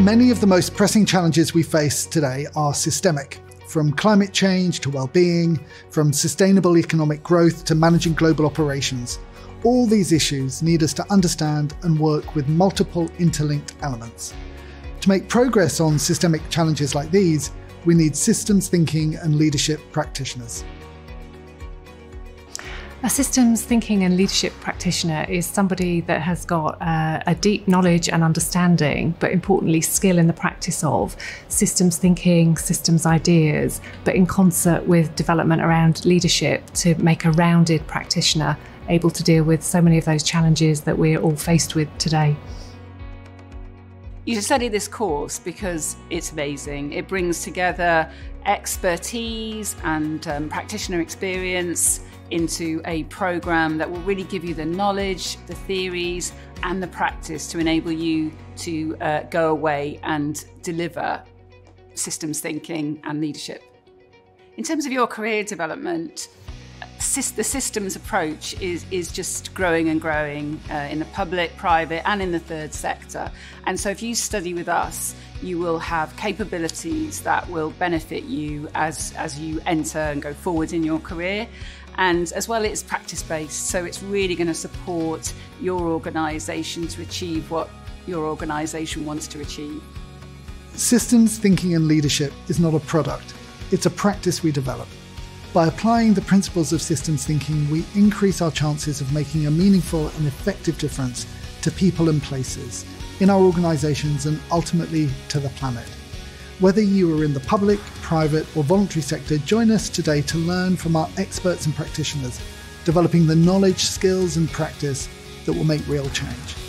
Many of the most pressing challenges we face today are systemic, from climate change to well-being, from sustainable economic growth to managing global operations. All these issues need us to understand and work with multiple interlinked elements. To make progress on systemic challenges like these, we need systems thinking and leadership practitioners. A systems thinking and leadership practitioner is somebody that has got uh, a deep knowledge and understanding, but importantly, skill in the practice of systems thinking, systems ideas, but in concert with development around leadership to make a rounded practitioner able to deal with so many of those challenges that we're all faced with today. You should study this course because it's amazing. It brings together expertise and um, practitioner experience into a program that will really give you the knowledge, the theories, and the practice to enable you to uh, go away and deliver systems thinking and leadership. In terms of your career development, the systems approach is, is just growing and growing uh, in the public, private, and in the third sector. And so, if you study with us, you will have capabilities that will benefit you as, as you enter and go forward in your career. And as well, it's practice based, so it's really going to support your organisation to achieve what your organisation wants to achieve. Systems thinking and leadership is not a product, it's a practice we develop. By applying the principles of systems thinking, we increase our chances of making a meaningful and effective difference to people and places, in our organisations, and ultimately to the planet. Whether you are in the public, private, or voluntary sector, join us today to learn from our experts and practitioners, developing the knowledge, skills, and practice that will make real change.